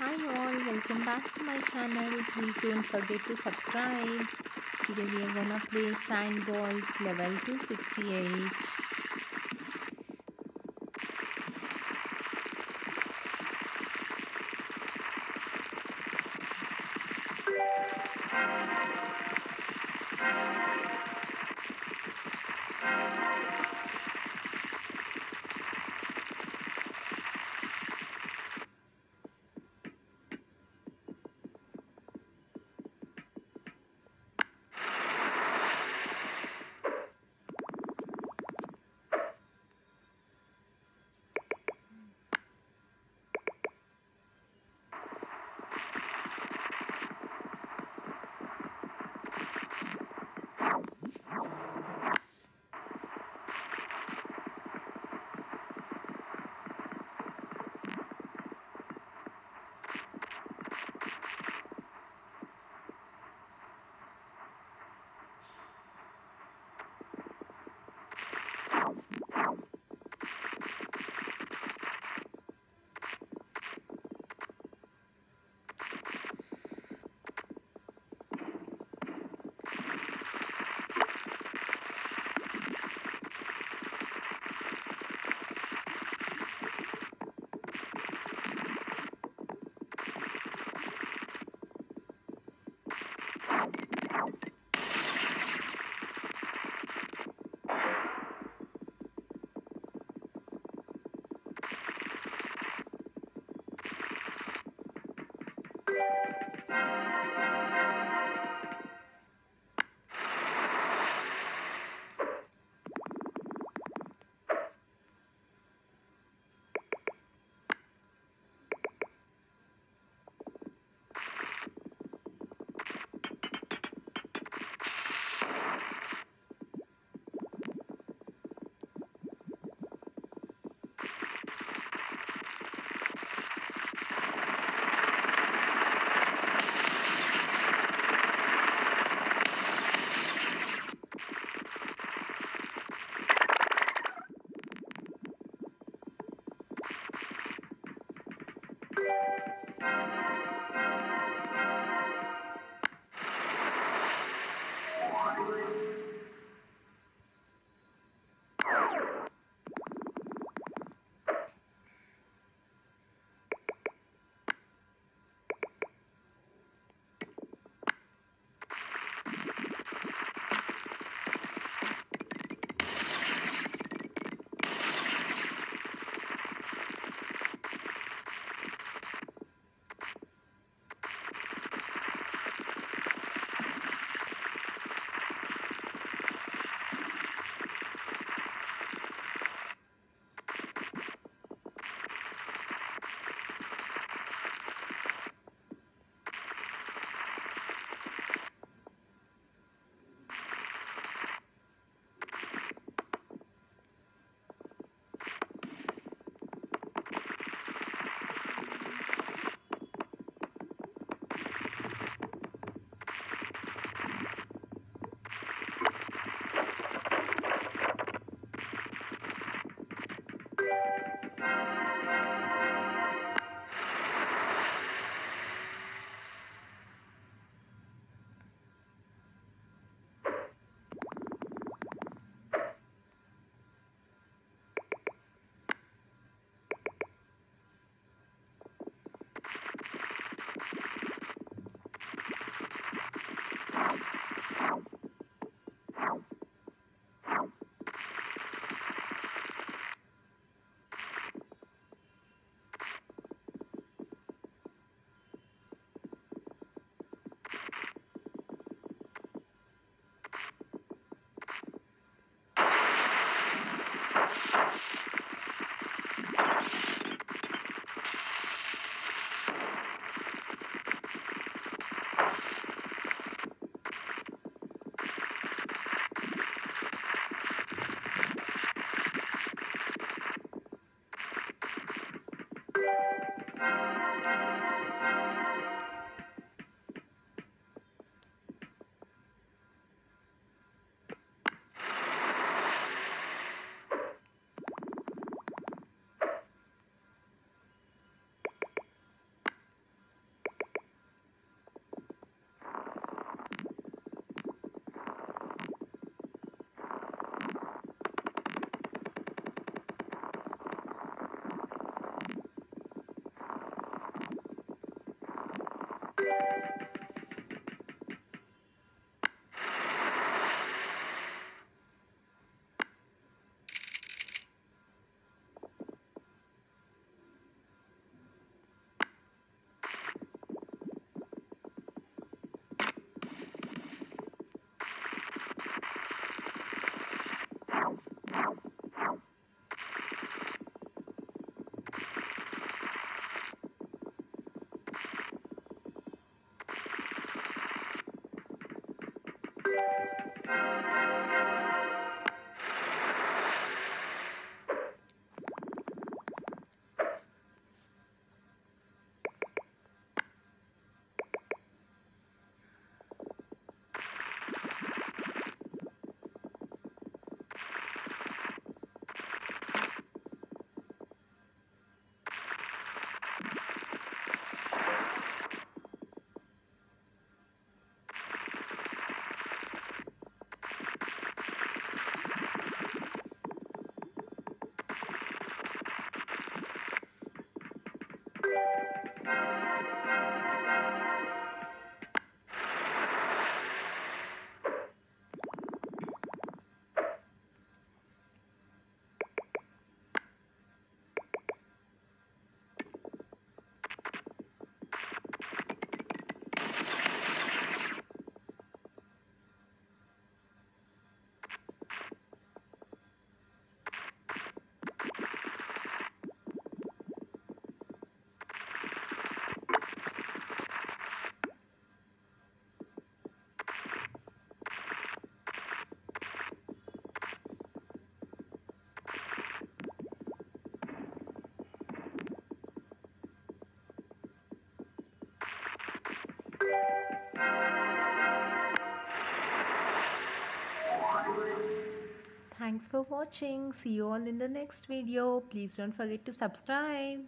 hi all. Welcome back to my channel. Please don't forget to subscribe. Today we are gonna play sandballs level 268 For watching. See you all in the next video. Please don't forget to subscribe.